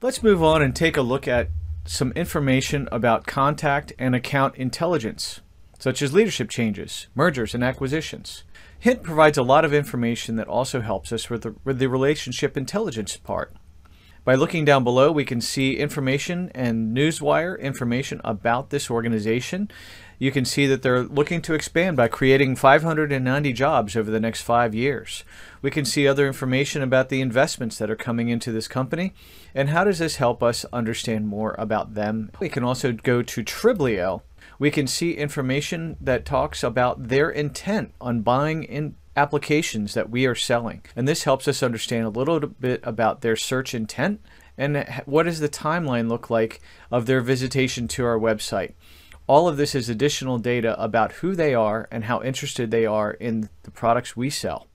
Let's move on and take a look at some information about contact and account intelligence, such as leadership changes, mergers, and acquisitions. Hint provides a lot of information that also helps us with the, with the relationship intelligence part. By looking down below, we can see information and Newswire information about this organization. You can see that they're looking to expand by creating 590 jobs over the next five years. We can see other information about the investments that are coming into this company and how does this help us understand more about them. We can also go to Triblio. We can see information that talks about their intent on buying in applications that we are selling. And this helps us understand a little bit about their search intent and what does the timeline look like of their visitation to our website. All of this is additional data about who they are and how interested they are in the products we sell.